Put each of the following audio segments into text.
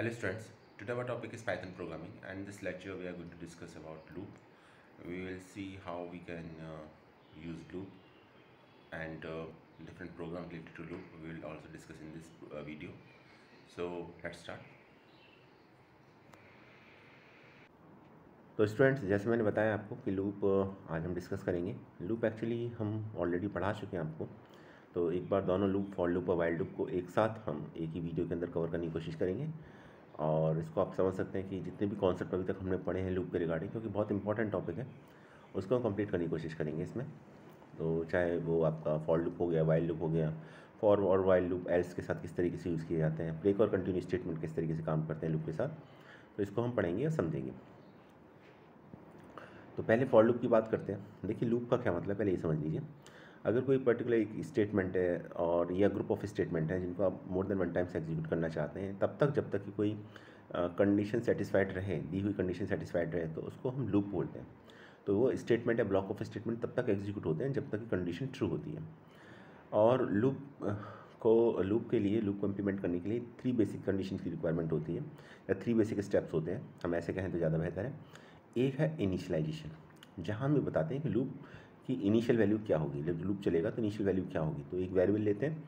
Hello students, today our topic is Python programming and this lecture we are going to discuss about loop. We will see how we can uh, use loop and uh, different programs related to loop. We will also discuss in this uh, video. So let's start. तो students जैसे मैंने बताया आपको कि loop आज हम discuss करेंगे loop actually हम ऑलरेडी पढ़ा चुके हैं आपको तो एक बार दोनों लूप फॉर लूप और वाइल्ड लूप को एक साथ हम एक ही वीडियो के अंदर कवर करने की कोशिश करेंगे और इसको आप समझ सकते हैं कि जितने भी कॉन्सेप्ट अभी तक हमने पढ़े हैं लूप के रिगार्डिंग क्योंकि बहुत इंपॉर्टेंट टॉपिक है, उसको हम कंप्लीट करने की कोशिश करेंगे इसमें। तो चाहे वो आपका फॉर लूप हो गया वाइल्ड लूप हो गया फॉर और वाइल्ड लूप एल्स के साथ किस तरीके से यूज़ किए जाते हैं ब्रेक और कंटिन्यू स्टेटमेंट किस तरीके से काम करते हैं लूप के साथ तो इसको हम पढ़ेंगे और समझेंगे। तो पहले फॉर लूप की बात करते हैं। देखिए लूप का क्या मतलब पहले ये समझ लीजिए। अगर कोई पर्टिकुलर एक स्टेटमेंट है और या ग्रुप ऑफ़ स्टेटमेंट है जिनको आप more than one times execute करना चाहते हैं, तब तक जब तक कि कोई कंडीशन सेटिस्फाइड रहे, दी हुई कंडीशन सेटिस्फाइड रहे तो उसको हम लूप बोलते हैं। तो वो स्टेटमेंट या ब्लॉक ऑफ़ स्टेटमेंट तब तक एग्जीक्यूट होते हैं जब तक कि कंडीशन ट्रू होती है। और लूप को लूप के लिए लूप को इम्प्लीमेंट करने के लिए थ्री बेसिक कंडीशन की रिक्वायरमेंट होती है, या थ्री बेसिक स्टेप्स होते हैं। हम ऐसे कहें तो ज़्यादा बेहतर है। एक है इनिशलाइजेशन जहाँ हम ये बताते हैं कि लूप की इनिशियल वैल्यू क्या होगी? जब लूप चलेगा तो इनिशियल वैल्यू क्या होगी? तो एक वेरिएबल लेते हैं,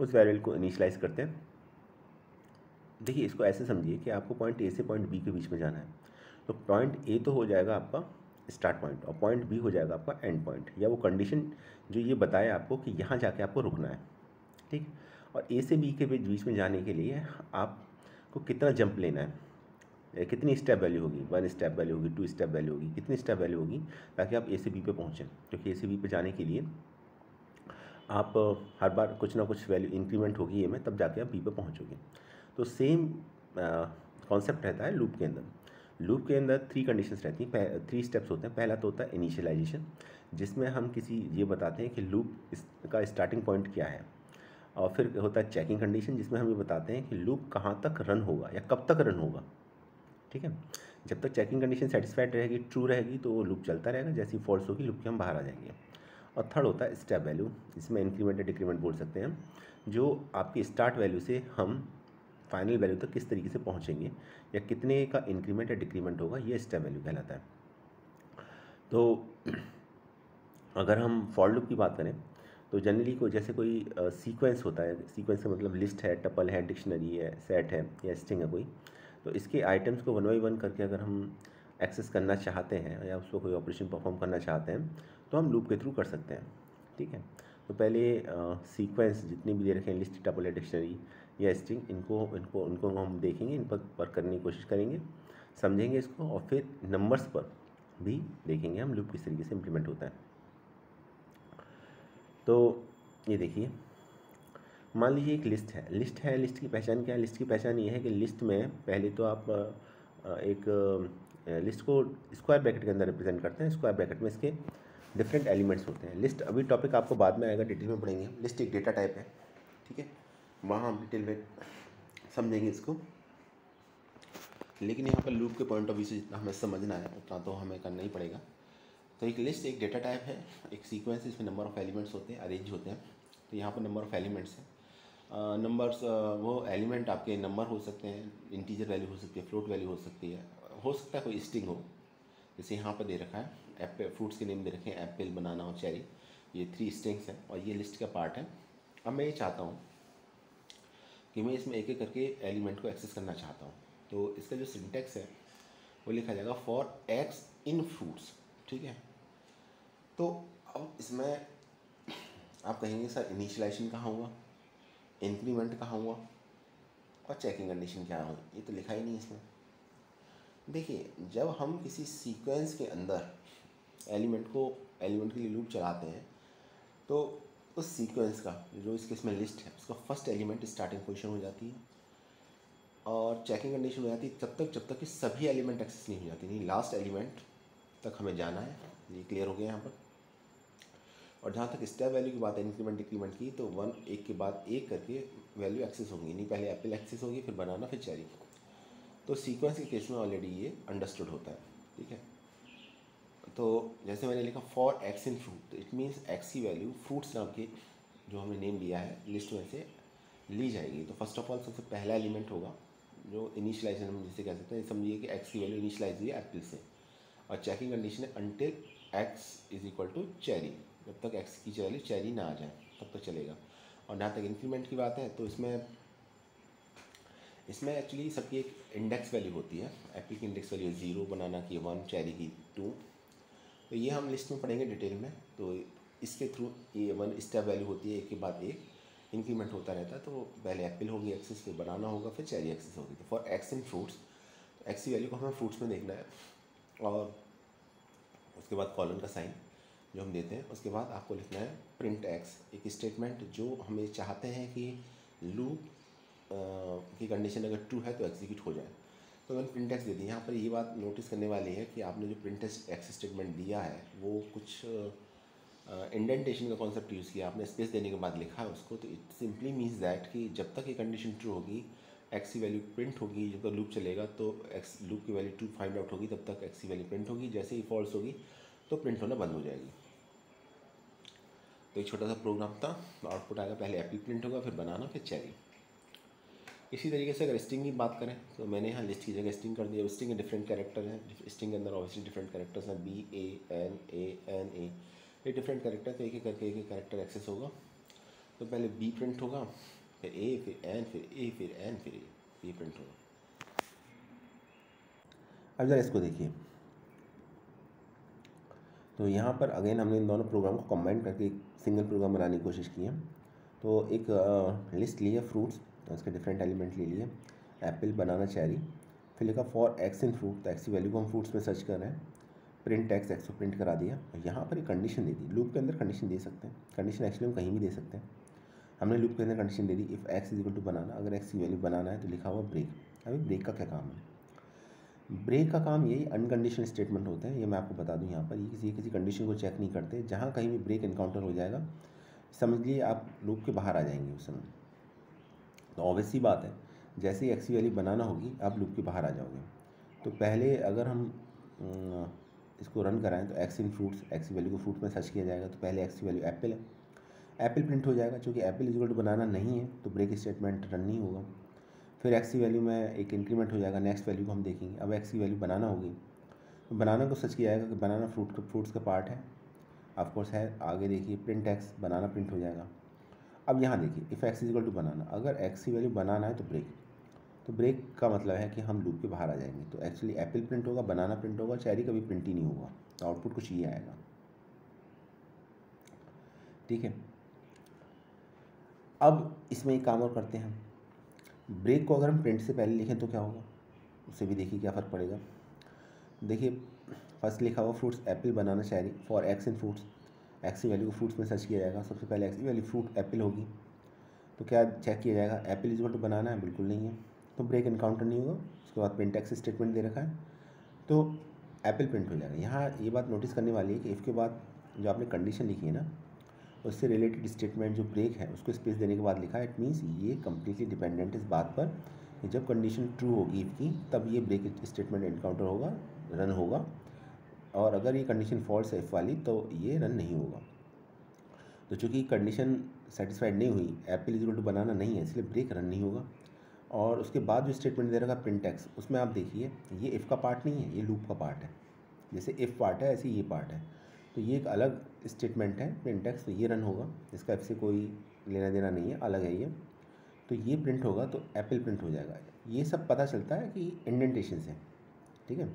उस वेरिएबल को इनिशलाइज करते हैं। देखिए, इसको ऐसे समझिए कि आपको पॉइंट ए से पॉइंट बी के बीच में जाना है। तो पॉइंट ए तो हो जाएगा आपका स्टार्ट पॉइंट और पॉइंट बी हो जाएगा आपका एंड पॉइंट या वो कंडीशन जो ये बताया आपको कि यहाँ जाके आपको रुकना है, ठीक? और ए से बी के बीच में जाने के लिए आपको कितना जंप लेना है? कितनी स्टेप वैल्यू होगी? वन स्टेप वैल्यू होगी टू स्टेप वैल्यू होगी, कितनी स्टेप वैल्यू होगी? ताकि आप ए से बी पे पहुँचें। क्योंकि ए से बी पे जाने के लिए आप हर बार कुछ ना कुछ वैल्यू इंक्रीमेंट होगी ए में, तब जाके आप बी पे पहुँचोगे। तो सेम कॉन्सेप्ट रहता है लूप के अंदर। लूप के अंदर थ्री कंडीशंस रहती हैं। थ्री स्टेप्स होते हैं। पहला तो होता है इनिशियलाइजेशन जिसमें हम किसी, ये बताते हैं कि लूप का स्टार्टिंग पॉइंट क्या है। और फिर होता है चेकिंग कंडीशन जिसमें हम ये बताते हैं कि लूप कहाँ तक रन होगा या कब तक रन होगा। ठीक है? जब तक चेकिंग कंडीशन सेटिस्फाइड रहेगी ट्रू रहेगी तो वो लूप चलता रहेगा, जैसी फॉल्स होगी लूप के हम बाहर आ जाएँगे। और थर्ड होता है स्टेप वैल्यू इसमें इंक्रीमेंट या डिक्रीमेंट बोल सकते हैं जो आपकी स्टार्ट वैल्यू से हम फाइनल वैल्यू तक किस तरीके से पहुँचेंगे, या कितने का इंक्रीमेंट या डिक्रीमेंट होगा, ये स्टेप वैल्यू कहलाता है। तो अगर हम फॉर लूप की बात करें तो जनरली को जैसे कोई सीक्वेंस होता है सीक्वेंस का मतलब लिस्ट है टपल है डिक्शनरी है सेट है, या स्ट्रिंग है कोई तो इसके आइटम्स को वन बाई वन करके अगर हम एक्सेस करना चाहते हैं या उसको कोई ऑपरेशन परफॉर्म करना चाहते हैं तो हम लूप के थ्रू कर सकते हैं, ठीक है? तो पहले सीक्वेंस जितनी भी दे रखे हैं लिस्ट टपल डिक्शनरी या स्ट्रिंग इनको इनको, उनको हम देखेंगे, इन पर वर्क करने की कोशिश करेंगे, समझेंगे इसको और फिर नंबर्स पर भी देखेंगे हम लूप किस तरीके से इम्प्लीमेंट होता है। तो ये देखिए। मान लीजिए एक लिस्ट है। लिस्ट है, लिस्ट की पहचान क्या है? लिस्ट की पहचान ये है कि लिस्ट में पहले तो आप एक लिस्ट को स्क्वायर ब्रैकेट के अंदर रिप्रेजेंट करते हैं। स्क्वायर ब्रैकेट में इसके डिफरेंट एलिमेंट्स होते हैं। लिस्ट, अभी टॉपिक आपको बाद में आएगा, डिटेल में पढ़ेंगे। लिस्ट एक डेटा टाइप है, ठीक है? वहाँ हम डिटेल में समझेंगे इसको। लेकिन यहाँ पर लूप के पॉइंट ऑफ़ व्यू से जितना हमें समझना है, उतना तो हमें करना ही पड़ेगा। तो एक लिस्ट एक डेटा टाइप है, एक सीक्वेंस इसमें नंबर ऑफ़ एलिमेंट्स होते हैं अरेंज होते हैं। तो यहाँ पर नंबर ऑफ़ एलिमेंट्स हैं। नंबर्स वो एलिमेंट आपके नंबर हो सकते हैं इंटीजर वैल्यू हो सकती है फ्लोट वैल्यू हो सकती है। हो सकता है कोई स्टिंग हो। जैसे यहाँ पर दे रखा है एप्पल फ्रूट्स के नेम दे रखे हैं एप्पल बनाना और चेरी ये थ्री स्टिंग्स हैं और ये लिस्ट का पार्ट है। अब मैं ये चाहता हूँ कि मैं इसमें एक एक करके एलिमेंट को एक्सेस करना चाहता हूँ। तो इसका जो सिंटेक्स है, वो लिखा जाएगा फॉर एक्स इन फ्रूट्स ठीक है? तो अब इसमें आप कहेंगे, सर इनिशियलाइजेशन कहाँ हुआ? इंक्रीमेंट कहाँ हुआ? और चेकिंग कंडीशन क्या हुई? ये तो लिखा ही नहीं इसमें देखिए, जब हम किसी सीक्वेंस के अंदर एलिमेंट को एलिमेंट के लिए लूप चलाते हैं तो उस सीक्वेंस का, जो इसके इसमें लिस्ट है, उसका फ़र्स्ट एलिमेंट स्टार्टिंग पोजिशन हो जाती है। और चेकिंग कंडीशन हो जाती है तब तक, जब तक कि सभी एलिमेंट एक्सेस नहीं हो जाती। नहीं लास्ट एलिमेंट तक हमें जाना है। ये क्लियर हो गया यहाँ पर। और जहाँ तक स्टेप वैल्यू की बात है इंक्रीमेंट डिक्रीमेंट की तो वन एक के बाद एक करके वैल्यू एक्सेस होगी। नहीं, पहले एप्पल एक्सेस होगी, फिर बनाना फिर चेरी तो सीक्वेंस के केस में ऑलरेडी ये अंडरस्टूड होता है, ठीक है? तो जैसे मैंने लिखा फॉर एक्स इन फ्रूट तो इट मीन्स एक्स की वैल्यू फ्रूट्स नाम के जो हमने नेम लिया है लिस्ट में से ली जाएगी। तो फ़र्स्ट ऑफ़ ऑल सबसे पहला एलिमेंट होगा, जो इनिशलाइजेशन हम जिसे कह सकते हैं समझिए कि एक्स की वैल्यू इनिशलाइज हुई है एप्पल से। और चेकिंग कंडीशन है until x is equal to cherry जब तक एक्स की वैल्यू चेरी ना आ जाए, तब तक चलेगा। और जहाँ तक इंक्रीमेंट की बात है तो इसमें इसमें एक्चुअली सबकी एक इंडेक्स वैल्यू होती है। एप्पल की इंडेक्स वैल्यू ज़ीरो बनाना की वन चेरी की टू तो ये हम लिस्ट में पढ़ेंगे डिटेल में। तो इसके थ्रू ये वन स्टेप वैल्यू होती है, एक के बाद एक इंक्रीमेंट होता रहता है। तो पहले एप्पल होगी एक्सिस फिर बनाना होगा, फिर चेरी एक्सिस होगी। तो for x in fruits x की वैल्यू को हमें फ्रूट्स में देखना है। और उसके बाद कॉलन का साइन जो हम देते हैं, उसके बाद आपको लिखना है प्रिंट एक्स एक स्टेटमेंट जो हमें चाहते हैं कि लूप की कंडीशन अगर ट्रू है तो एग्जीक्यूट हो जाए। तो मैंने प्रिंट एक्स दे दी। यहाँ पर ये बात नोटिस करने वाली है कि आपने जो प्रिंट एक्स स्टेटमेंट दिया है, वो कुछ इंडेंटेशन का कॉन्सेप्ट यूज़ किया। आपने स्पेस देने के बाद लिखा है उसको तो इट सिंपली मीन्स दैट कि जब तक ये कंडीशन ट्रू होगी एक्स की वैल्यू प्रिंट होगी, जब तक लूप चलेगा तो एक्स लूप की वैल्यू ट्रू फाइंड आउट होगी, तब तक एक्स की वैल्यू प्रिंट होगी। जैसे ही फॉल्स होगी तो प्रिंट होना बंद हो जाएगी। तो एक छोटा सा प्रोग्राम था आउटपुट आएगा, पहले एप्पल प्रिंट होगा, फिर बनाना, फिर चेरी इसी तरीके से अगर स्टिंग की बात करें तो मैंने यहाँ लिस्ट की जगह स्टिंग कर दिया। स्टिंग के डिफरेंट कैरेक्टर हैं। स्टिंग के अंदर ऑब्वियसली डिफरेंट कैरेक्टर्स हैं। B A N A N A ये डिफरेंट कैरेक्टर तो एक एक करके एक एक कैरेक्टर एक्सेस होगा। तो पहले बी प्रिंट होगा, फिर ए फिर एन फिर ए फिर एन फिर ए बी प्रिंट होगा। अब ज़रा इसको देखिए। तो यहाँ पर अगेन हमने इन दोनों प्रोग्राम को कंबाइन करके एक सिंगल प्रोग्राम बनाने की कोशिश की है। तो एक लिस्ट ली है फ्रूट्स तो उसके डिफरेंट एलिमेंट ले लिए। एप्पल बनाना चेरी फिर लिखा फॉर एक्स इन फ्रूट तो एक्स की वैल्यू को हम फ्रूट्स में सर्च कर रहे हैं। प्रिंट एक्स एक्स को प्रिंट करा दिया। यहाँ पर एक कंडीशन दे दी। लूप के अंदर कंडीशन दे सकते हैं। कंडीशन एक्चुअली हम कहीं भी दे सकते हैं। हमने लूप के अंदर कंडीशन दे दी। If x is equal to banana अगर एक्स की वैल्यू बनाना है तो लिखा हुआ ब्रेक अभी ब्रेक का क्या काम है? ब्रेक का काम यही अनकंडीशनल स्टेटमेंट होते हैं, ये मैं आपको बता दूँ यहाँ पर, ये किसी किसी कंडीशन को चेक नहीं करते। जहाँ कहीं भी ब्रेक इनकाउंटर हो जाएगा, समझ लिए आप लूप के बाहर आ जाएँगे उस समय। तो ऑब्वियस ही बात है, जैसे ही एक्सी वैल्यू बनाना होगी, आप लूप के बाहर आ जाओगे। तो पहले अगर हम इसको रन कराएँ तो एक्स इन फ्रूट्स एक्सी वैल्यू को फ्रूट में सर्च किया जाएगा। तो पहले एक्सी वैल्यू एप्पल है। एप्पल प्रिंट हो जाएगा, क्योंकि एप्पल इजल बनाना नहीं है तो ब्रेक स्टेटमेंट रन नहीं होगा। फिर एक्स की वैल्यू में एक इंक्रीमेंट हो जाएगा नेक्स्ट वैल्यू को हम देखेंगे। अब एक्स की वैल्यू बनाना होगी। तो बनाना को सर्च किया जाएगा कि बनाना फ्रूट का फ्रूट्स का पार्ट है। ऑफकोर्स है, आगे देखिए प्रिंट एक्स बनाना प्रिंट हो जाएगा। अब यहाँ देखिए if x is equal to banana अगर एक्स की वैल्यू बनाना है तो ब्रेक तो ब्रेक का मतलब है कि हम लूप के बाहर आ जाएँगे। तो एक्चुअली एप्पल प्रिंट होगा बनाना प्रिंट होगा चेरी कभी प्रिंट ही नहीं होगा। तो आउटपुट कुछ ये आएगा। ठीक है? अब इसमें एक काम और करते हैं। ब्रेक को अगर हम प्रिंट से पहले लिखें तो क्या होगा? उससे भी देखिए क्या फ़र्क पड़ेगा। देखिए, फ़र्स्ट लिखा हुआ fruits apple, banana cherry for x in fruits. X की वैल्यू को फ्रूट्स में सर्च किया जाएगा। सबसे पहले एक्स की वैल्यू फ्रूट एप्पल होगी। तो क्या चेक किया जाएगा? एप्पल इज़ टू बनाना है? बिल्कुल नहीं है। तो ब्रेक इनकाउंटर नहीं होगा। उसके बाद प्रिंट एक्स स्टेटमेंट दे रखा है। तो एप्पल प्रिंट हो जाएगा। यहाँ ये बात नोटिस करने वाली है कि इफ़ के बाद जो आपने कंडीशन लिखी है ना उससे रिलेटेड स्टेटमेंट जो ब्रेक है, उसको स्पेस देने के बाद लिखा है इट मीन्स ये कम्प्लीटली डिपेंडेंट इस बात पर जब कंडीशन ट्रू होगी इफ़ की तब ये ब्रेक स्टेटमेंट इनकाउंटर होगा रन होगा। और अगर ये कंडीशन फॉल्स है इफ़ वाली तो ये रन नहीं होगा। तो चूँकि कंडीशन सेटिस्फाइड नहीं हुई एप्पल इज़ टू बनाना नहीं है, इसलिए ब्रेक रन नहीं होगा। और उसके बाद जो स्टेटमेंट दे रखा प्रिंट एक्स उसमें आप देखिए, ये इफ़ का पार्ट नहीं है, ये लूप का पार्ट है। जैसे इफ़ पार्ट है, ऐसे ये पार्ट है। तो ये एक अलग स्टेटमेंट है प्रिंट एक्स तो ये रन होगा। इसका एफ़ से कोई लेना देना नहीं है, अलग है ये। तो ये प्रिंट होगा तो एप्पल प्रिंट हो जाएगा। ये सब पता चलता है कि इंडेंटेशन से, ठीक है?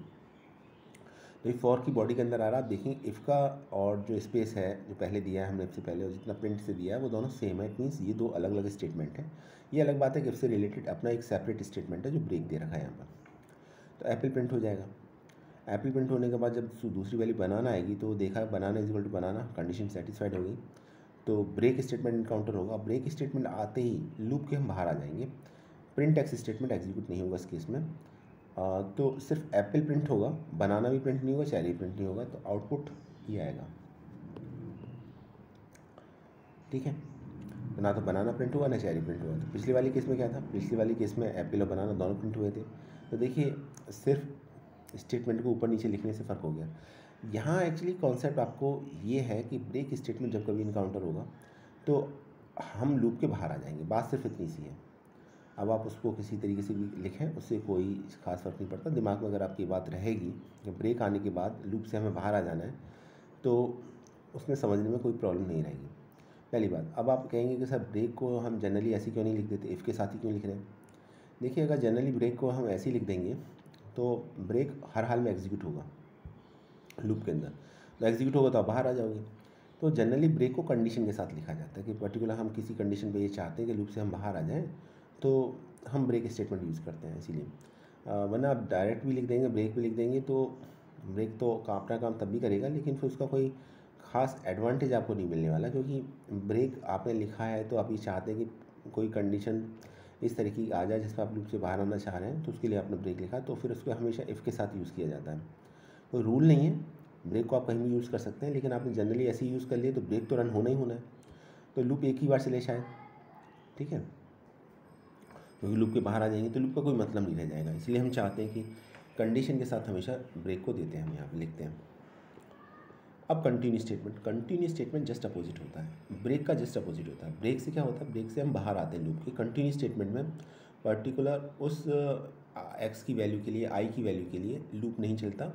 तो ये फॉर की बॉडी के अंदर आ रहा है। आप देखें इफ़ का और जो स्पेस है, जो पहले दिया है हमने इससे पहले, और जितना प्रिंट से दिया है, वो दोनों सेम है। मीन्स ये दो अलग अलग स्टेटमेंट है। ये अलग बात है कि इससे रिलेटेड अपना एक सेपरेट स्टेटमेंट है, जो ब्रेक दे रखा है यहाँ पर। तो एप्पल प्रिंट हो जाएगा। एप्पल प्रिंट होने के बाद जब दूसरी वैल्यू बनाना आएगी तो देखा banana is to banana condition satisfied होगी तो ब्रेक स्टेटमेंट इनकाउंटर होगा। ब्रेक स्टेटमेंट आते ही लूप के हम बाहर आ जाएँगे। प्रिंट एक्स स्टेटमेंट एग्जीक्यूट नहीं होगा इस केस में। आ, तो सिर्फ़ एप्पल प्रिंट होगा। बनाना भी प्रिंट नहीं होगा चेरी प्रिंट नहीं होगा तो आउटपुट ये आएगा। ठीक है? तो ना तो बनाना प्रिंट हुआ ना चेरी प्रिंट हुआ। तो पिछली वाली केस में क्या था? पिछली वाली केस में एप्पल और बनाना दोनों प्रिंट हुए थे। तो देखिए सिर्फ़ स्टेटमेंट को ऊपर नीचे लिखने से फ़र्क हो गया। यहाँ एक्चुअली कॉन्सेप्ट आपको ये है कि ब्रेक स्टेटमेंट जब कभी इनकाउंटर होगा तो हम लूप के बाहर आ जाएँगे। बात सिर्फ़ इतनी सी है। अब आप उसको किसी तरीके से भी लिखें, उससे कोई खास फ़र्क नहीं पड़ता। दिमाग में अगर आपकी बात रहेगी कि ब्रेक आने के बाद लूप से हमें बाहर आ जाना है तो उसमें समझने में कोई प्रॉब्लम नहीं रहेगी। पहली बात, अब आप कहेंगे कि सर ब्रेक को हम जनरली ऐसे क्यों नहीं लिख देते? इफ़ के साथ ही क्यों लिख रहे हैं? देखिए, अगर जनरली ब्रेक को हम ऐसे ही लिख देंगे तो ब्रेक हर हाल में एग्जीक्यूट होगा लूप के अंदर। तो एग्जीक्यूट होगा तो आप बाहर आ जाओगे। तो जनरली ब्रेक को कंडीशन के साथ लिखा जाता है कि पर्टिकुलर हम किसी कंडीशन पे ये चाहते हैं कि लूप से हम बाहर आ जाएँ तो हम ब्रेक स्टेटमेंट यूज़ करते हैं इसीलिए। वरना आप डायरेक्ट भी लिख देंगे ब्रेक भी लिख देंगे तो ब्रेक तो अपना काम तब भी करेगा, लेकिन फिर उसका कोई ख़ास एडवांटेज आपको नहीं मिलने वाला, क्योंकि ब्रेक आपने लिखा है तो आप ये चाहते हैं कि कोई कंडीशन इस तरीके की आ जाए जिसमें आप लूप से बाहर आना चाह रहे हैं तो उसके लिए आपने ब्रेक लिखा तो फिर उसको हमेशा इफ़ के साथ यूज़ किया जाता है। कोई रूल नहीं है, ब्रेक को आप कहीं भी यूज़ कर सकते हैं, लेकिन आपने जनरली ऐसे यूज़ कर लिया तो ब्रेक तो रन होना ही होना है। तो लूप एक ही बार से ले शायद ठीक है? क्योंकि लूप के बाहर आ जाएँगे तो लूप का कोई मतलब नहीं रह जाएगा। इसलिए हम चाहते हैं कि कंडीशन के साथ हमेशा ब्रेक को देते हैं, हम यहाँ पे लिखते हैं। अब continue statement continue statement just opposite होता है। ब्रेक का जस्ट अपोजिट होता है। ब्रेक से क्या होता है? ब्रेक से हम बाहर आते हैं लूप के। कंटिन्यू स्टेटमेंट में पर्टिकुलर उस एक्स की वैल्यू के लिए आई की वैल्यू के लिए लूप नहीं चलता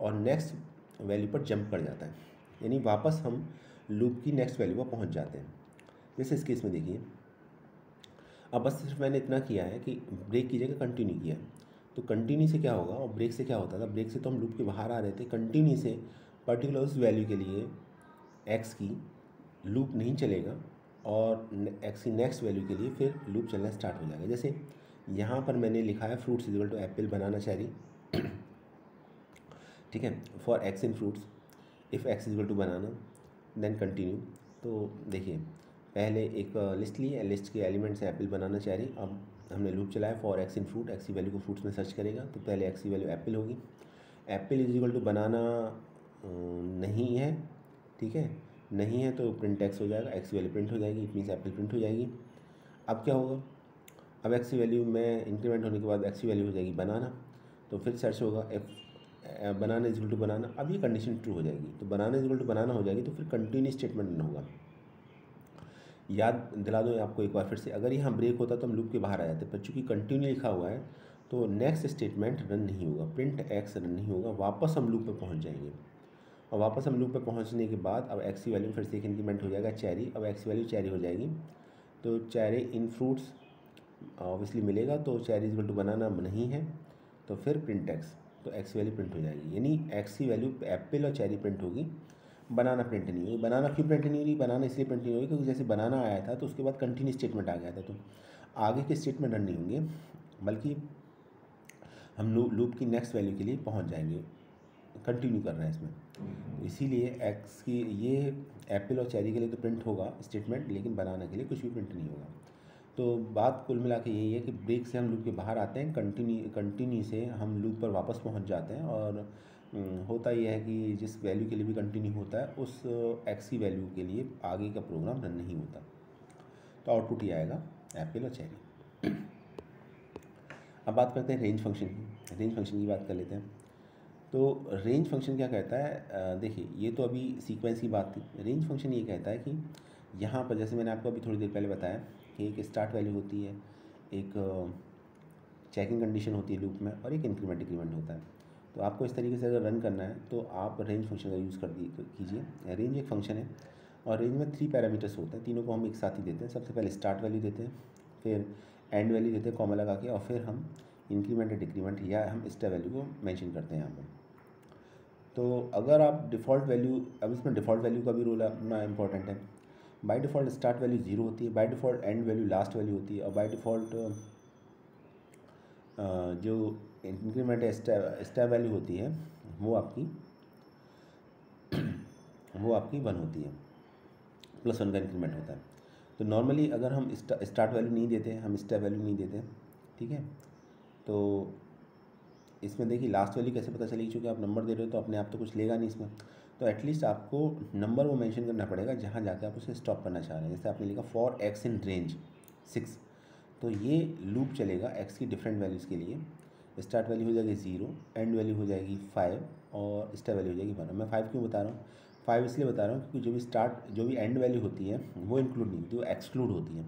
और नेक्स्ट वैल्यू पर जंप कर जाता है। यानी वापस हम लूप की नेक्स्ट वैल्यू पर पहुँच जाते हैं। जैसे इस केस में देखिए। अब बस सिर्फ़ मैंने इतना किया है कि ब्रेक की जगह कंटिन्यू किया। तो कंटिन्यू से क्या होगा? और ब्रेक से क्या होता था? ब्रेक से तो हम लूप के बाहर आ रहे थे। कंटिन्यू से पर्टिकुलर उस वैल्यू के लिए एक्स की लूप नहीं चलेगा और एक्स की नेक्स्ट वैल्यू के लिए फिर लूप चलना स्टार्ट हो जाएगा। जैसे यहाँ पर मैंने लिखा है fruits equal to apple banana cherry ठीक है? For x in fruits if x equal to banana then continue तो देखिए, पहले एक लिस्ट ली लिस्ट के एलिमेंट्स है एप्पल बनाना चेरी अब हमने लूप चलाया for x in fruit x की वैल्यू को फ्रूट्स में सर्च करेगा तो पहले एक्स की वैल्यू एप्पल होगी। Apple is equal to banana नहीं है, ठीक है? नहीं है तो प्रिंट एक्स हो जाएगा एक्स वैल्यू प्रिंट हो जाएगी इट मीन्स एप्पल प्रिंट हो जाएगी। अब क्या होगा? अब एक्स की वैल्यू में इंक्रीमेंट होने के बाद एक्स की वैल्यू हो जाएगी बनाना तो फिर सर्च होगा if banana equal to banana अब ये कंडीशन ट्रू हो जाएगी तो बनाना इजल टू बनाना हो जाएगी तो फिर कंटिन्यू स्टेटमेंट होगा। याद दिला दो आपको एक बार फिर से, अगर यहाँ ब्रेक होता तो हम लूप के बाहर आ जाते, पर चूँकि कंटिन्यू लिखा हुआ है तो नेक्स्ट स्टेटमेंट रन नहीं होगा प्रिंट एक्स रन नहीं होगा, वापस हम लूप पर पहुँच जाएँगे। और वापस हम लूप पर पहुँचने के बाद अब एक्स की वैल्यू फिर से इंक्रीमेंट हो जाएगा चेरी अब एक्स की वैल्यू चेरी हो जाएगी। तो चेरी इन फ्रूट्स ऑब्वियसली मिलेगा तो चेरी इजल टू बनाना नहीं है तो फिर प्रिंट एक्स तो एक्स वैल्यू प्रिंट हो जाएगी। यानी एक्स की वैल्यू एप्पल और चेरी प्रिंट होगी। बनाना प्रिंट नहीं हुई बनाना क्यों प्रिंट नहीं हो रही बनाना इसलिए प्रिंट नहीं हो रही क्योंकि जैसे बनाना आया था तो उसके बाद कंटिन्यू स्टेटमेंट आ गया था। तो आगे के स्टेटमेंट रन नहीं होंगे, बल्कि हम लूप की नेक्स्ट वैल्यू के लिए पहुँच जाएँगे। कंटिन्यू कर रहे हैं इसमें। इसीलिए एक्स की, ये एप्पल और चेरी के लिए तो प्रिंट होगा स्टेटमेंट लेकिन बनाना के लिए कुछ भी प्रिंट नहीं होगा। तो बात कुल मिला के यही है कि ब्रेक से हम लूप के बाहर आते हैं कंटिन्यू कंटिन्यू से हम लूप पर वापस पहुँच जाते हैं और होता यह है कि जिस वैल्यू के लिए भी कंटिन्यू होता है, उस एक्स की वैल्यू के लिए आगे का प्रोग्राम रन नहीं होता। तो आउटपुट ही आएगा एप्पल और चेरी अब बात करते हैं रेंज फ़ंक्शन की। रेंज फ़ंक्शन की बात कर लेते हैं। तो रेंज फ़ंक्शन क्या कहता है? देखिए, ये तो अभी सीक्वेंस की बात थी। रेंज फ़ंक्शन ये कहता है कि यहाँ पर जैसे मैंने आपको अभी थोड़ी देर पहले बताया कि एक स्टार्ट वैल्यू होती है, एक चेकिंग कंडीशन होती है लूप में और एक इंक्रीमेंट इंक्रीमेंट होता है। तो आपको इस तरीके से अगर रन करना है तो आप रेंज फ़ंक्शन का यूज़ कर दी कीजिए। रेंज एक फ़ंक्शन है और रेंज में थ्री पैरामीटर्स होते हैं। तीनों को हम एक साथ ही देते हैं। सबसे पहले स्टार्ट वैल्यू देते हैं, फिर एंड वैल्यू देते हैं कॉमा लगा के और फिर हम इंक्रीमेंट या डिक्रीमेंट या हम स्टेप वैल्यू को मैंशन करते हैं यहाँ पर। तो अगर आप डिफ़ॉल्ट वैल्यू अब इसमें डिफ़ॉल्ट वैल्यू का भी रोल अपना इंपॉर्टेंट है। By default start value zero होती है by default end value last value होती है, और बाय डिफ़ॉल्ट जो इंक्रीमेंट स्टेप वैल्यू होती है, वो आपकी वो आपकी वन होती है। प्लस वन का इंक्रीमेंट होता है। तो नॉर्मली अगर हम स्टार्ट वैल्यू नहीं देते हम स्टेप वैल्यू नहीं देते ठीक है? तो इसमें देखिए लास्ट वैल्यू कैसे पता चलेगी चूँकि आप नंबर दे रहे हो तो अपने आप तो कुछ लेगा नहीं इसमें। तो एटलीस्ट आपको नंबर वो मेंशन करना पड़ेगा जहाँ जाके आप उसे स्टॉप करना चाह रहे हैं। जैसे आपने लिखा for x in range six तो ये लूप चलेगा एक्स की डिफरेंट वैल्यूज़ के लिए। स्टार्ट वैल्यू हो जाएगी ज़ीरो एंड वैल्यू हो जाएगी फाइव और स्टार वैल्यू हो जाएगी वन मैं फाइव क्यों बता रहा हूँ? फाइव इसलिए बता रहा हूँ क्योंकि जो भी स्टार्ट जो भी एंड वैल्यू होती है, वो इंक्लूड नहीं होती, वो एक्सक्लूड होती है।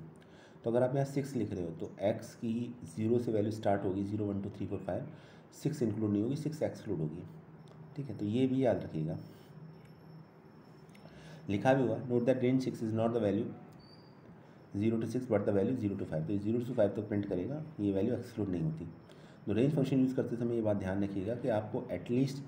तो अगर आप यहाँ सिक्स लिख रहे हो तो एक्स की ज़ीरो से वैल्यू स्टार्ट होगी zero one two three four five six include नहीं होगी सिक्स एक्सक्लूड होगी। ठीक है तो ये भी याद रखिएगा। लिखा भी हुआ note that range six is not the value zero to six but the value zero to five तो ज़ीरो टू फाइव तक प्रिंट करेगा, ये वैल्यू एक्सक्लूड नहीं होती। तो रेंज फ़ंक्शन यूज़ करते समय ये बात ध्यान रखिएगा कि आपको एटलीस्ट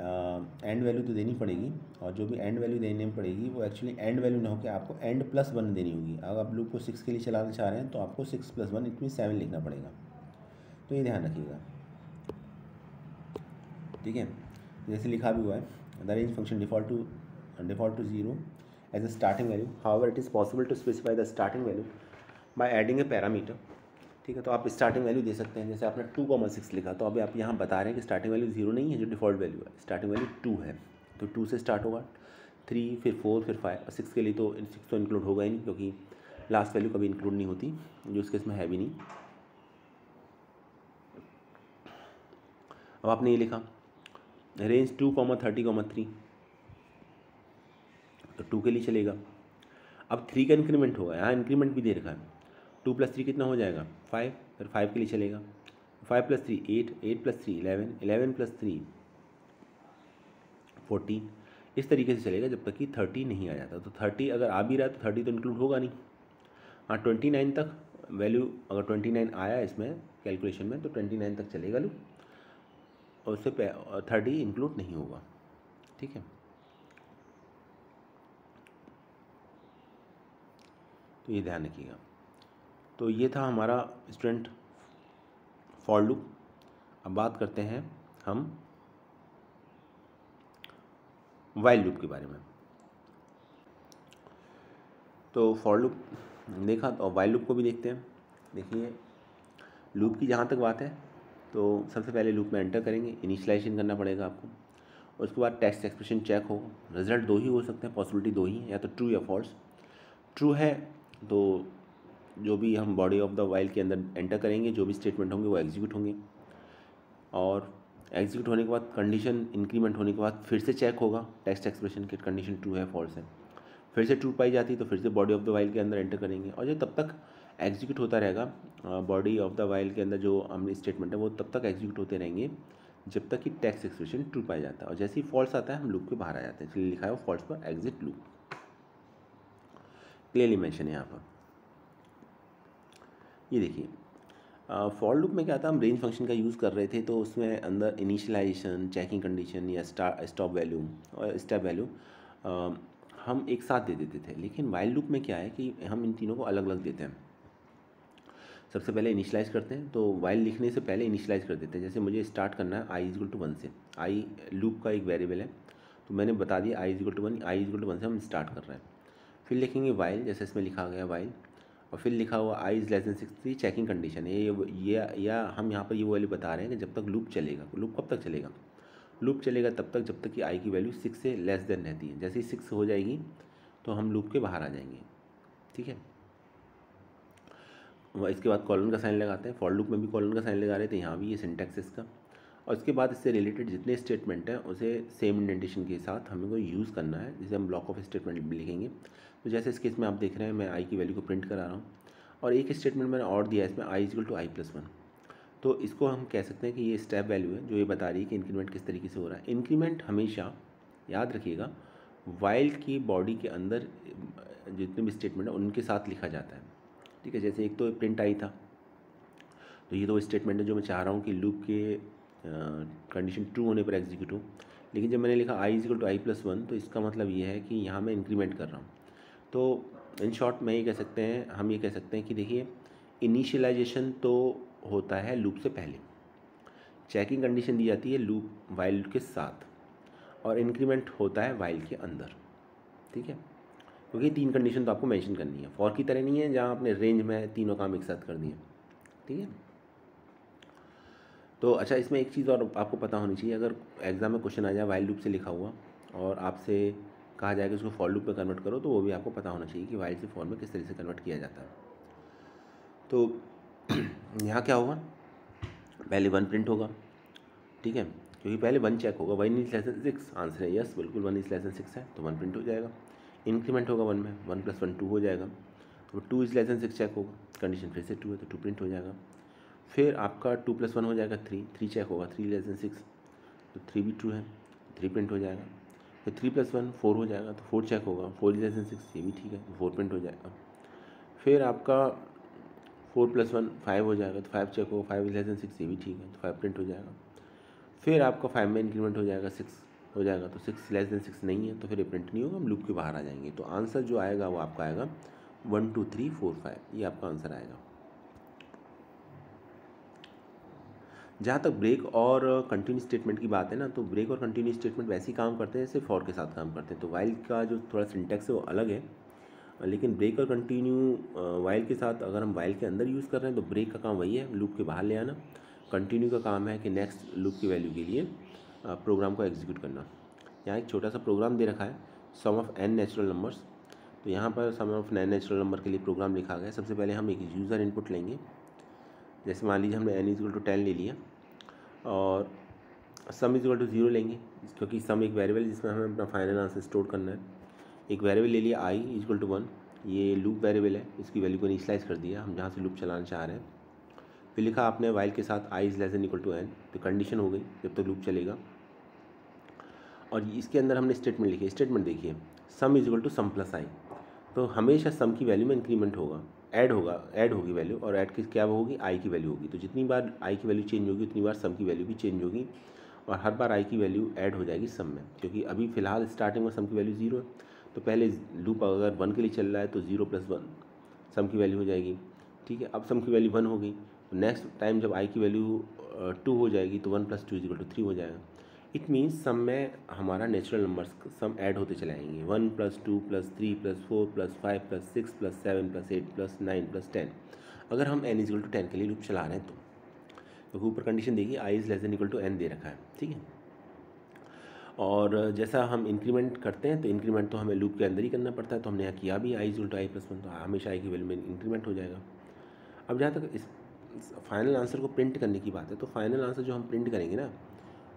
एंड वैल्यू तो देनी पड़ेगी और जो भी एंड वैल्यू देनी पड़ेगी, वो एक्चुअली एंड वैल्यू ना होकर आपको एंड प्लस वन देनी होगी। अगर आप लूप को सिक्स के लिए चलाना चाह रहे हैं तो आपको six plus one it mean seven लिखना पड़ेगा। तो ये ध्यान रखिएगा। ठीक है? जैसे लिखा भी हुआ है the range function default to default to zero as a starting value how it is possible to specify the starting value by adding a parameter ठीक है तो आप स्टार्टिंग वैल्यू दे सकते हैं। जैसे आपने टू कॉमा सिक्स लिखा तो अभी आप यहाँ बता रहे हैं कि स्टार्टिंग वैल्यू ज़ीरो नहीं है, जो डिफ़ॉल्ट वैल्यू है। स्टार्टिंग वैल्यू टू है। तो टू से स्टार्ट होगा। थ्री फिर फोर फिर फाइव और सिक्स के लिए तो सिक्स तो इंक्लूड होगा ही नहीं, क्योंकि लास्ट वैल्यू कभी इंक्लूड नहीं होती, जो इस केस में है भी नहीं। अब आपने ये लिखा range two comma thirty comma three तो टू के लिए चलेगा। अब थ्री का इंक्रीमेंट होगा। यहाँ इंक्रीमेंट भी दे रखा है। टू प्लस थ्री कितना हो जाएगा? फाइव फिर फाइव के लिए चलेगा। Five plus three eight eight plus three eleven eleven plus three fourteen इस तरीके से चलेगा जब तक कि थर्टी नहीं आ जाता। तो थर्टी अगर आ भी रहा है तो थर्टी तो इंक्लूड होगा नहीं। हाँ ट्वेंटी नाइन तक वैल्यू अगर ट्वेंटी नाइन आया इसमें कैलकुलेशन में तो ट्वेंटी नाइन तक चलेगा लू और उससे थर्टी इंक्लूड नहीं होगा। ठीक है? तो ये ध्यान रखिएगा। तो ये था हमारा स्टूडेंट फॉर लुक अब बात करते हैं हम वाइल्ड लूप के बारे में। तो फॉर लूप देखा तो वाइल्ड लूप को भी देखते हैं। देखिए लूप की जहाँ तक बात है तो सबसे पहले लूप में एंटर करेंगे इनिशलाइजेशन करना पड़ेगा आपको। उसके बाद टेक्स्ट एक्सप्रेशन चेक हो रिज़ल्ट दो ही हो सकते हैं पॉसिबिलिटी दो ही या तो ट्रू या फॉल्स ट्रू है तो जो भी हम बॉडी ऑफ़ द वाइल के अंदर एंटर करेंगे, जो भी स्टेटमेंट होंगे, वो एग्जीक्यूट होंगे। और एग्जीक्यूट होने के बाद कंडीशन इंक्रीमेंट होने के बाद फिर से चेक होगा। टेक्स्ट एक्सप्रेशन के कंडीशन ट्रू है फॉल्स है। फिर से ट्रू पाई जाती है तो फिर से बॉडी ऑफ़ द वाइल के अंदर एंटर करेंगे। और जो तब तक एग्जीक्यूट होता रहेगा बॉडी ऑफ़ द वाइल के अंदर जो हमने स्टेटमेंट है, वो तब तक एग्जीक्यूट होते रहेंगे, जब तक कि टैक्स एक्सप्रेशन ट्रू पाया जाता है। और जैसे ही फॉल्स आता है, हम लूप के बाहर आ जाते हैं। इसलिए लिखा है फॉल्स पर एग्जिट लूप क्लियरली मैंशन है यहाँ पर। ये देखिए फॉर लूप में क्या था, हम रेंज फ़ंक्शन का यूज़ कर रहे थे तो उसमें अंदर इनिशियलाइजेशन चेकिंग कंडीशन या स्टॉप वैल्यू और स्टेप वैल्यू हम एक साथ दे देते थे। लेकिन वाइल्ड लूप में क्या है कि हम इन तीनों को अलग अलग देते हैं। सबसे पहले इनिशलाइज करते हैं तो वाइल लिखने से पहले इनिशलाइज कर देते हैं। जैसे मुझे स्टार्ट करना है आई इजल टू वन से। आई लूप का एक वेरिएबल है तो मैंने बता दिया I equal to one I equal to one से हम स्टार्ट कर रहे हैं। फिर लिखेंगे वाइल जैसे इसमें लिखा गया वाइल और फिर लिखा हुआ I is less than sixty checking condition ये ये, या हम यहाँ पर ये वैल्यू बता रहे हैं कि जब तक लूप चलेगा लूप कब तक चलेगा? लूप चलेगा तब तक जब तक कि आई की वैल्यू सिक्स से लेस देन रहती है। जैसे ही सिक्स हो जाएगी तो हम लूप के बाहर आ जाएँगे। ठीक है? इसके बाद कॉलन का साइन लगाते हैं। फॉर लूप में भी कॉलन का साइन लगा रहे थे यहाँ भी ये सिंटेक्स इसका। और इसके बाद इससे रिलेटेड जितने स्टेटमेंट हैं, उसे सेम इंडेंटेशन के साथ हमें को यूज़ करना है, जिसे हम ब्लॉक ऑफ़ स्टेटमेंट लिखेंगे। तो जैसे इस केस में आप देख रहे हैं, मैं आई की वैल्यू को प्रिंट करा रहा हूँ और एक स्टेटमेंट मैंने और दिया है, इसमें I equal to I plus one तो इसको हम कह सकते हैं कि ये स्टेप वैल्यू है, जो ये बता रही है कि इंक्रीमेंट किस तरीके से हो रहा है। इंक्रीमेंट हमेशा, याद रखिएगा वाइल्ड की बॉडी के अंदर, जितने भी स्टेटमेंट है, उनके साथ लिखा जाता है। ठीक है, जैसे एक तो प्रिंट आई था। तो ये तो स्टेटमेंट है जो मैं चाह रहा हूँ कि लूप के कंडीशन ट्रू होने पर एग्जीक्यूट हो। लेकिन जब मैंने लिखा I is equal to I plus one तो इसका मतलब ये है कि यहाँ मैं इंक्रीमेंट कर रहा हूँ। तो इन शॉर्ट में ये कह सकते हैं, हम ये कह सकते हैं कि देखिए इनिशियलाइजेशन तो होता है लूप से पहले। चेकिंग कंडीशन दी जाती है लूप वाइल के साथ और इंक्रीमेंट होता है वाइल के अंदर। ठीक है? क्योंकि तो तीन कंडीशन तो आपको मेंशन करनी है। फॉर की तरह नहीं है, जहाँ आपने रेंज में तीनों काम एक साथ कर दिए। ठीक है? तो अच्छा इसमें एक चीज़ और आपको पता होनी चाहिए, अगर एग्ज़ाम में क्वेश्चन आ जाए वाइल्ड लूप से लिखा हुआ, और आपसे कहा जाएगा उसको फॉर लूप में कन्वर्ट करो तो वो भी आपको पता होना चाहिए कि वाइल्ड से फॉर में किस तरह से कन्वर्ट किया जाता है। तो यहाँ क्या होगा? पहले वन प्रिंट होगा, ठीक है? क्योंकि पहले वन चेक होगा। One is less than six answer है यस बिल्कुल one is less than six है तो वन प्रिंट हो जाएगा। इंक्रीमेंट होगा वन में वन प्लस वन टू हो जाएगा। तो two is less than six check होगा कंडीशन फिर से टू है तो टू प्रिंट हो जाएगा। फिर आपका टू प्लस वन हो जाएगा थ्री थ्री चेक होगा थ्री लेस देन सिक्स तो थ्री भी ट्रू है थ्री प्रिंट हो जाएगा। फिर थ्री प्लस वन फोर हो जाएगा तो फोर चेक होगा फोर लेस देन सिक्स ये भी ठीक है तो फोर प्रिंट हो जाएगा। फिर आपका फोर प्लस वन फाइव हो जाएगा तो फाइव चेक होगा फाइव लेस देन सिक्स ये भी ठीक है तो फाइव प्रिंट हो जाएगा। फिर आपका फाइव में इंक्रीमेंट हो जाएगा सिक्स हो जाएगा तो सिक्स लेस देन सिक्स नहीं है तो फिर ये प्रिंट नहीं होगा, हम लूप के बाहर आ जाएँगे। तो आंसर जो आएगा, वो आपका आएगा one two three four five ये आपका आंसर आएगा। जहाँ तक ब्रेक और कंटिन्यू स्टेटमेंट की बात है ना तो ब्रेक और कंटिन्यू स्टेटमेंट वैसे ही काम करते हैं जैसे फॉर के साथ काम करते हैं। तो वाइल का जो थोड़ा सिंटेक्स है वो अलग है, लेकिन ब्रेक और कंटिन्यू वाइल के साथ अगर हम वाइल के अंदर यूज़ कर रहे हैं तो ब्रेक का काम वही है लूप के बाहर ले आना। कंटिन्यू का काम है कि नेक्स्ट लूप की वैल्यू के लिए प्रोग्राम को एग्जीक्यूट करना। यहाँ एक छोटा सा प्रोग्राम दे रखा है sum of N natural numbers तो यहाँ पर sum of N natural number के लिए प्रोग्राम लिखा गया है। सबसे पहले हम एक यूज़र इनपुट लेंगे। जैसे मान लीजिए हमने एन इजल टू टेन ले लिया। और सम इजल टू ज़ीरो लेंगे, क्योंकि सम एक वेरिएबल जिसमें हमें अपना फाइनल आंसर स्टोर करना है। एक वेरिएबल ले लिया आई इजल टू वन ये लूप वेरिएबल है, इसकी वैल्यू को इनिशलाइज कर दिया, हम जहाँ से लूप चलाना चाह रहे हैं। फिर लिखा आपने वाइल के साथ I is less equal to N तो कंडीशन हो गई, जब तक लूप चलेगा। और इसके अंदर हमने स्टेटमेंट लिखी स्टेटमेंट देखिए sum is equal to sum plus I तो हमेशा सम की वैल्यू में इंक्रीमेंट होगा। ऐड होगा ऐड होगी वैल्यू और ऐड की क्या होगी? आई की वैल्यू होगी। तो जितनी बार आई की वैल्यू चेंज होगी, उतनी बार सम की वैल्यू भी चेंज होगी और हर बार आई की वैल्यू ऐड हो जाएगी सम में। क्योंकि अभी फ़िलहाल स्टार्टिंग में सम की वैल्यू ज़ीरो है तो पहले लूप अगर वन के लिए चल रहा है तो ज़ीरो प्लस वन सम की वैल्यू हो जाएगी। ठीक है, अब सम की वैल्यू वन होगी नेक्स्ट टाइम जब आई की वैल्यू टू हो जाएगी तो one plus two equal two three हो जाएगा। इट मीन्स सम में हमारा नेचुरल नंबर्स सम ऐड होते चले आएँगे। One plus two plus three plus four plus five plus six plus seven plus eight plus nine plus ten अगर हम एन इजिकल टू टेन के लिए लूप चला रहे हैं तो। क्योंकि ऊपर कंडीशन देखिए I is less than equal to N दे रखा है, ठीक है? और जैसा हम इंक्रीमेंट करते हैं तो इंक्रीमेंट तो हमें लूप के अंदर ही करना पड़ता है तो हमने यहाँ किया भी I is to I plus one तो हमेशा आई की वैल्यू में इंक्रीमेंट हो जाएगा। अब जहाँ तक इस फाइनल आंसर को प्रिंट करने की बात है तो फाइनल आंसर जो हम प्रिंट करेंगे ना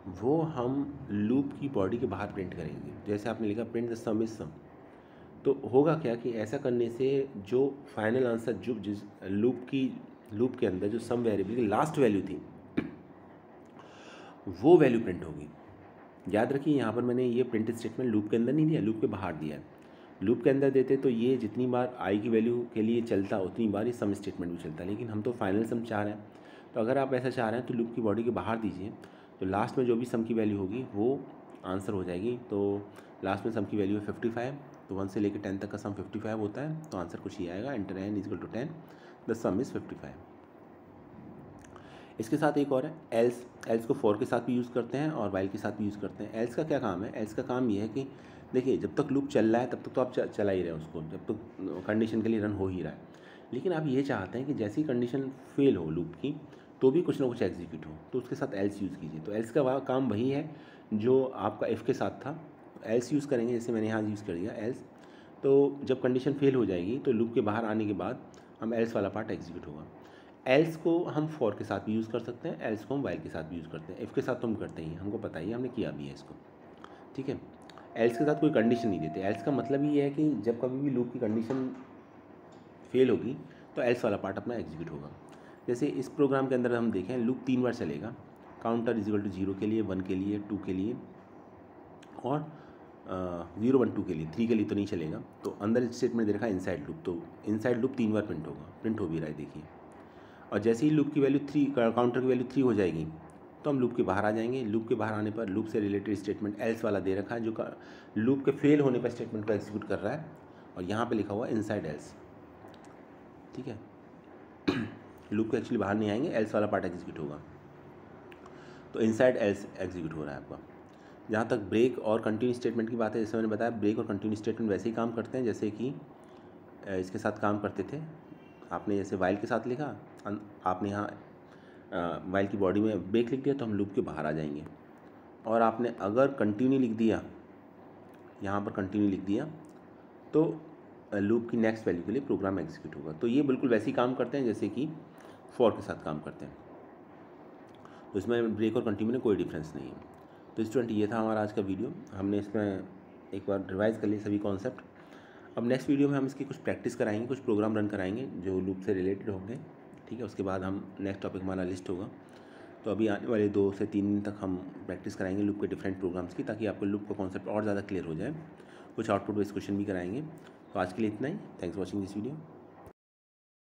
वो हम लूप की बॉडी के बाहर प्रिंट करेंगे। जैसे आपने लिखा, print the sum is sum. तो होगा क्या कि ऐसा करने से जो फाइनल आंसर, जो जिस लूप की, लूप के अंदर जो सम वेरिएबल की लास्ट वैल्यू थी, वो वैल्यू प्रिंट होगी। याद रखिए, यहाँ पर मैंने ये प्रिंट स्टेटमेंट लूप के अंदर नहीं दिया, लूप के बाहर दिया। है लूप के अंदर देते तो ये जितनी बार आई की वैल्यू के लिए चलता, उतनी बार ये सम स्टेटमेंट भी चलता। लेकिन हम तो फाइनल सम चाह रहे हैं। तो अगर आप ऐसा चाह रहे हैं तो लूप की बॉडी के बाहर दीजिए। तो लास्ट में जो भी सम की वैल्यू होगी, वो आंसर हो जाएगी। तो लास्ट में सम की वैल्यू है फिफ्टी फाइव तो वन से लेकर टेन तक का सम फिफ्टी फाइव होता है तो आंसर कुछ ही आएगा enter N equal to ten the sum is fifty five इसके साथ एक और है एल्स एल्स को फोर के साथ भी यूज़ करते हैं और वाइल के साथ भी यूज़ करते हैं। एल्स का क्या काम है? एल्स का काम ये है कि देखिए, जब तक लूप चल रहा है, तब तक तो आप चला ही रहे हैं उसको, जब तक कंडीशन के लिए रन हो ही रहा है। लेकिन आप ये चाहते हैं कि जैसी कंडीशन फेल हो लूप की तो भी कुछ ना कुछ एग्जीक्यूट हो तो उसके साथ एल्स यूज़ कीजिए। तो एल्स का काम वही है जो आपका एफ़ के साथ था। एल्स यूज़ करेंगे जैसे मैंने यहाँ यूज़ कर दिया एल्स तो जब कंडीशन फेल हो जाएगी तो लूप के बाहर आने के बाद हम एल्स वाला पार्ट एग्जीक्यूट होगा। एल्स को हम फॉर के साथ भी यूज़ कर सकते हैं एल्स को हम वाइल के साथ भी यूज़ करते हैं। एफ़ के साथ तो हम करते ही हमको पता ही हमने किया भी है इसको। ठीक है? एल्स के साथ कोई कंडीशन नहीं देते। एल्स का मतलब ये है कि जब कभी भी लूप की कंडीशन फेल होगी तो एल्स वाला पार्ट अपना एग्जीक्यूट होगा। जैसे इस प्रोग्राम के अंदर हम देखें लूप तीन बार चलेगा। काउंटर इजिकल टू ज़ीरो के लिए वन के लिए टू के लिए, और ज़ीरो वन टू के लिए थ्री के लिए तो नहीं चलेगा। तो अंदर स्टेटमेंट दे रखा है इनसाइड लूप तो इनसाइड लूप तीन बार प्रिंट होगा। प्रिंट हो भी रहा है, देखिए। और जैसे ही लूप की वैल्यू थ्री काउंटर की वैल्यू थ्री हो जाएगी तो हम लूप के बाहर आ जाएँगे। लूप के बाहर आने पर लूप से रिलेटेड स्टेटमेंट एल्स वाला दे रखा है, जो लूप के फेल होने पर स्टेटमेंट को एग्जीक्यूट कर रहा है। और यहाँ पे लिखा हुआ है इनसाइड एल्स ठीक है? लूप के एक्चुअली बाहर नहीं आएँगे एल्स वाला पार्ट एग्जीक्यूट होगा। तो इनसाइड एल्स एग्जीक्यूट हो रहा है आपका। जहाँ तक ब्रेक और कंटिन्यू स्टेटमेंट की बात है, जैसे मैंने बताया ब्रेक और कंटिन्यू स्टेटमेंट वैसे ही काम करते हैं, जैसे कि इसके साथ काम करते थे। आपने जैसे वाइल के साथ लिखा आपने यहाँ वाइल की बॉडी में ब्रेक लिख दिया तो हम लूप के बाहर आ जाएँगे। और आपने अगर कंटिन्यू लिख दिया, यहाँ पर कंटिन्यू लिख दिया तो लूप की नेक्स्ट वैल्यू के लिए प्रोग्राम एग्जीक्यूट होगा। तो ये बिल्कुल वैसे ही काम करते हैं, जैसे कि फॉर के साथ काम करते हैं। तो इसमें ब्रेक और कंटिन्यू में कोई डिफरेंस नहीं है। तो स्टूडेंट ये था हमारा आज का वीडियो हमने इसमें एक बार रिवाइज़ कर लिया सभी कॉन्सेप्ट अब नेक्स्ट वीडियो में हम इसकी कुछ प्रैक्टिस कराएँगे, कुछ प्रोग्राम रन कराएँगे, जो लूप से रिलेटेड होंगे। ठीक है, उसके बाद हम नेक्स्ट टॉपिक हमारा लिस्ट होगा। तो अभी आने वाले दो से तीन दिन तक हम प्रैक्टिस कराएँगे लूप के डिफरेंट प्रोग्राम्स की, ताकि आपको लूप का कॉन्सेप्ट और ज़्यादा क्लियर हो जाए। कुछ आउटपुट बेस्ड क्वेश्चन भी कराएँगे। तो आज के लिए इतना ही। Thanks watching this video